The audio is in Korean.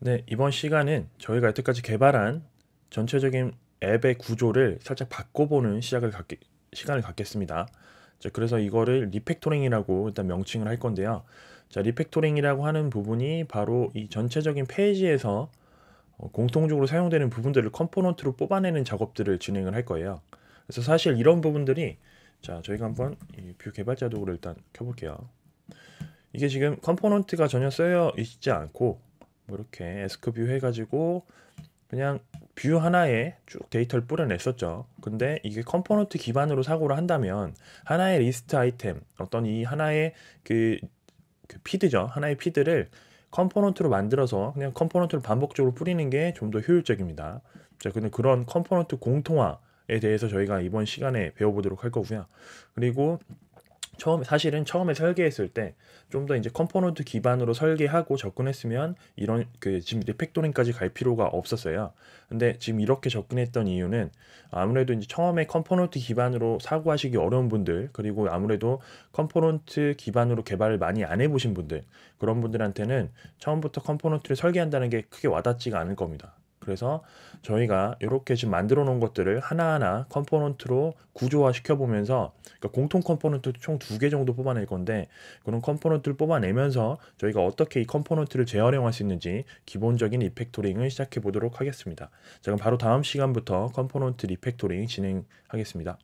네, 이번 시간은 저희가 여태까지 개발한 전체적인 앱의 구조를 살짝 바꿔보는 시작을 갖게, 시간을 갖겠습니다. 자, 그래서 이거를 refactoring이라고 일단 명칭을 할 건데요. 자, refactoring이라고 하는 부분이 바로 이 전체적인 페이지에서 어, 공통적으로 사용되는 부분들을 component로 뽑아내는 작업들을 진행을 할 거예요. 그래서 사실 이런 부분들이 자, 저희가 한번 이 Vue 개발자 도구를 일단 켜볼게요. 이게 지금 component가 전혀 쓰여 있지 않고 뭐 이렇게 Ask View 해가지고 그냥 view 하나에 쭉 데이터를 뿌려냈었죠. 근데 이게 component 기반으로 사고를 한다면 하나의 리스트 아이템, 어떤 이 하나의 그, 그 feed죠. 하나의 feed를 component로 만들어서 그냥 component를 반복적으로 뿌리는 게 좀 더 효율적입니다. 자, 근데 그런 component 공통화에 대해서 저희가 이번 시간에 배워보도록 할 거고요. 그리고 처음 사실은 처음에 설계했을 때 좀 더 이제 component 기반으로 설계하고 접근했으면 이런 그 지금 refactoring까지 갈 필요가 없었어요. 근데 지금 이렇게 접근했던 이유는 아무래도 이제 처음에 component 기반으로 사고하시기 어려운 분들 그리고 아무래도 component 기반으로 개발을 많이 안 해보신 분들 그런 분들한테는 처음부터 component를 설계한다는 게 크게 와닿지가 않을 겁니다. 그래서 저희가 이렇게 지금 만들어 놓은 것들을 하나하나 component로 구조화 시켜보면서 그러니까 공통 component 총 두 개 정도 뽑아낼 건데 그런 component를 뽑아내면서 저희가 어떻게 이 component를 재활용할 수 있는지 기본적인 refactoring을 시작해 보도록 하겠습니다. 자 그럼 바로 다음 시간부터 component refactoring 진행하겠습니다.